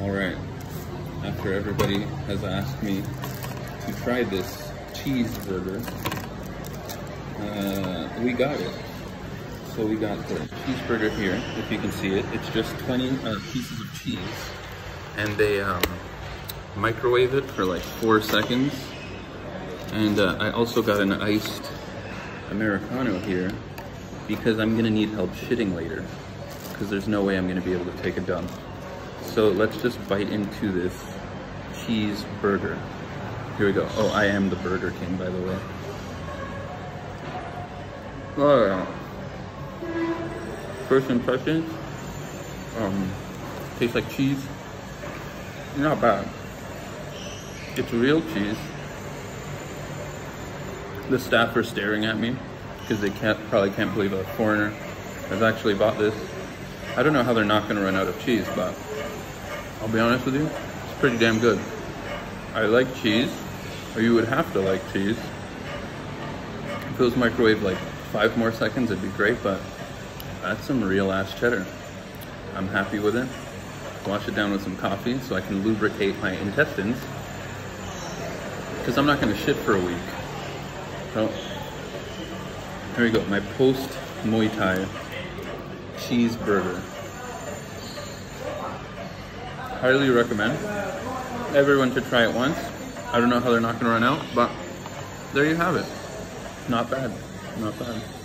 All right. After everybody has asked me to try this cheeseburger, uh, we got it. So we got the cheeseburger here, if you can see it. It's just 20 uh, pieces of cheese. And they um, microwave it for like four seconds. And uh, I also got an iced Americano here because I'm gonna need help shitting later because there's no way I'm gonna be able to take a dump. So let's just bite into this cheeseburger. Here we go. Oh, I am the Burger King, by the way. Oh. First impression, um, tastes like cheese. Not bad. It's real cheese. The staff are staring at me because they can't probably can't believe a foreigner has actually bought this. I don't know how they're not going to run out of cheese, but I'll be honest with you, it's pretty damn good. I like cheese, or you would have to like cheese. If it was microwaved like five more seconds, it'd be great, but that's some real ass cheddar. I'm happy with it. Wash it down with some coffee so I can lubricate my intestines. Because I'm not gonna shit for a week. So, here we go, my post Muay Thai cheeseburger. Highly recommend. Everyone should try it once. I don't know how they're not gonna run out, but there you have it. Not bad, not bad.